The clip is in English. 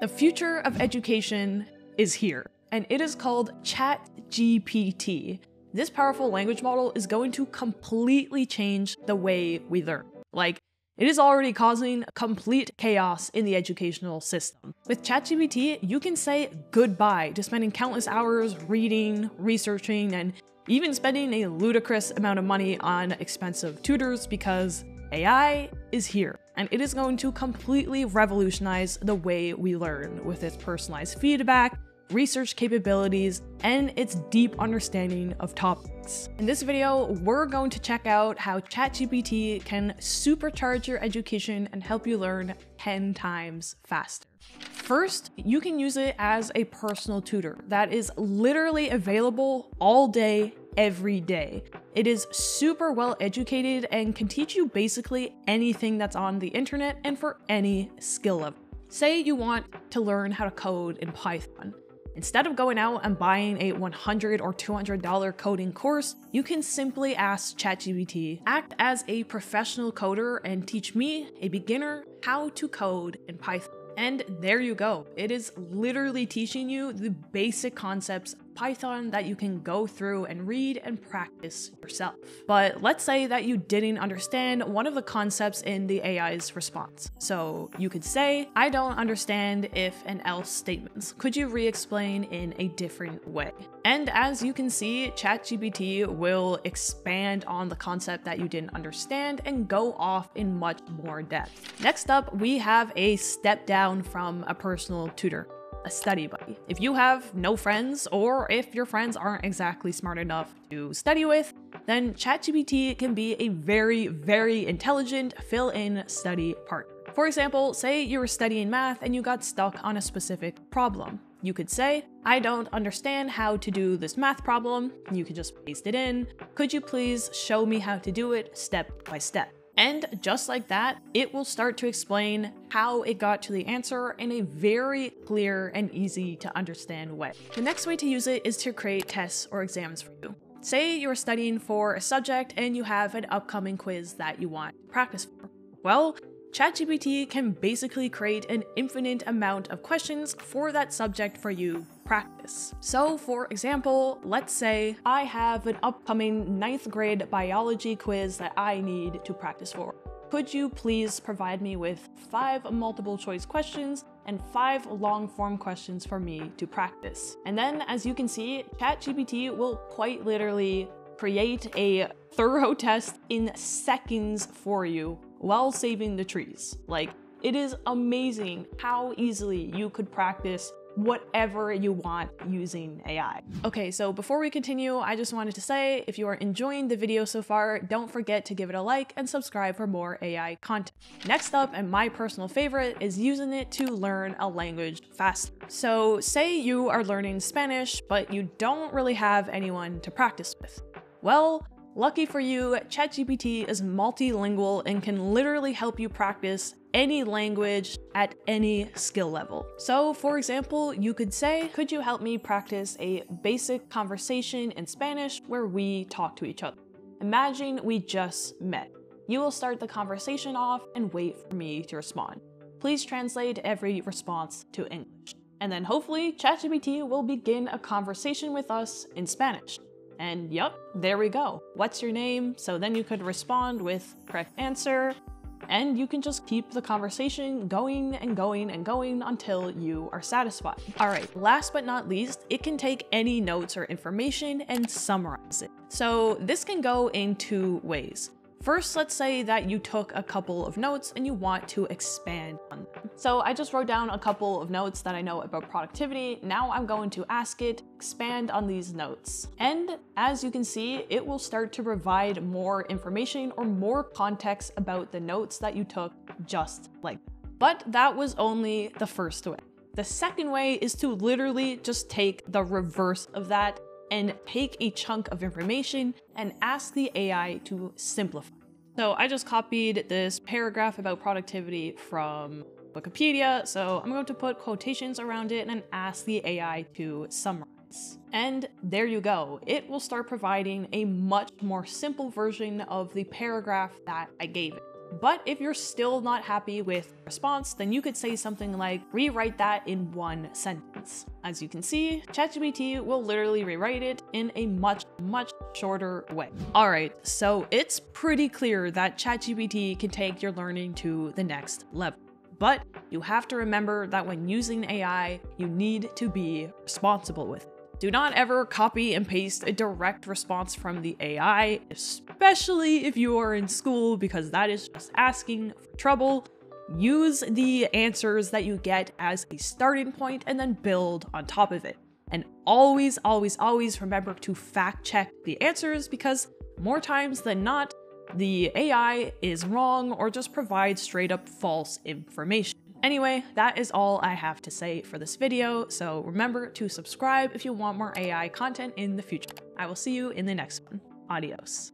The future of education is here, and it is called ChatGPT. This powerful language model is going to completely change the way we learn. Like, it is already causing complete chaos in the educational system. With ChatGPT, you can say goodbye to spending countless hours reading, researching, and even spending a ludicrous amount of money on expensive tutors because AI is here and it is going to completely revolutionize the way we learn with its personalized feedback, research capabilities, and its deep understanding of topics. In this video, we're going to check out how ChatGPT can supercharge your education and help you learn 10 times faster. First, you can use it as a personal tutor that is literally available all day, every day. It is super well educated and can teach you basically anything that's on the internet and for any skill level. Say you want to learn how to code in Python. Instead of going out and buying a 100 or $200 coding course, you can simply ask ChatGPT, act as a professional coder and teach me, a beginner, how to code in Python. And there you go. It is literally teaching you the basic concepts Python that you can go through and read and practice yourself. But let's say that you didn't understand one of the concepts in the AI's response. So you could say, I don't understand if and else statements. Could you re-explain in a different way? And as you can see, ChatGPT will expand on the concept that you didn't understand and go off in much more depth. Next up, we have a step down from a personal tutor a study buddy. If you have no friends, or if your friends aren't exactly smart enough to study with, then ChatGPT can be a very, very intelligent fill in study partner. For example, say you were studying math and you got stuck on a specific problem. You could say, I don't understand how to do this math problem. You could just paste it in. Could you please show me how to do it step by step? And just like that, it will start to explain how it got to the answer in a very clear and easy to understand way. The next way to use it is to create tests or exams for you. Say you're studying for a subject and you have an upcoming quiz that you want to practice for. Well, ChatGPT can basically create an infinite amount of questions for that subject for you practice. So for example, let's say I have an upcoming ninth grade biology quiz that I need to practice for. Could you please provide me with five multiple choice questions and five long form questions for me to practice? And then as you can see, ChatGPT will quite literally create a thorough test in seconds for you while saving the trees. Like, it is amazing how easily you could practice whatever you want using AI. Okay, so before we continue, I just wanted to say if you are enjoying the video so far, don't forget to give it a like and subscribe for more AI content. Next up, and my personal favorite, is using it to learn a language faster. So say you are learning Spanish, but you don't really have anyone to practice with. Well, Lucky for you, ChatGPT is multilingual and can literally help you practice any language at any skill level. So, for example, you could say, Could you help me practice a basic conversation in Spanish where we talk to each other? Imagine we just met. You will start the conversation off and wait for me to respond. Please translate every response to English. And then hopefully, ChatGPT will begin a conversation with us in Spanish. And yep, there we go. What's your name? So then you could respond with correct answer, and you can just keep the conversation going and going and going until you are satisfied. All right, last but not least, it can take any notes or information and summarize it. So this can go in two ways. First, let's say that you took a couple of notes and you want to expand on them. So I just wrote down a couple of notes that I know about productivity. Now I'm going to ask it, expand on these notes. And as you can see, it will start to provide more information or more context about the notes that you took just like that. But that was only the first way. The second way is to literally just take the reverse of that and take a chunk of information and ask the AI to simplify. So I just copied this paragraph about productivity from Wikipedia, so I'm going to put quotations around it and ask the AI to summarize. And there you go. It will start providing a much more simple version of the paragraph that I gave it. But if you're still not happy with response, then you could say something like, rewrite that in one sentence. As you can see, ChatGPT will literally rewrite it in a much, much shorter way. All right, so it's pretty clear that ChatGPT can take your learning to the next level. But you have to remember that when using AI, you need to be responsible with it. Do not ever copy and paste a direct response from the AI, especially if you are in school, because that is just asking for trouble. Use the answers that you get as a starting point and then build on top of it. And always, always, always remember to fact check the answers because more times than not, the AI is wrong or just provides straight up false information. Anyway, that is all I have to say for this video, so remember to subscribe if you want more AI content in the future. I will see you in the next one. Adios.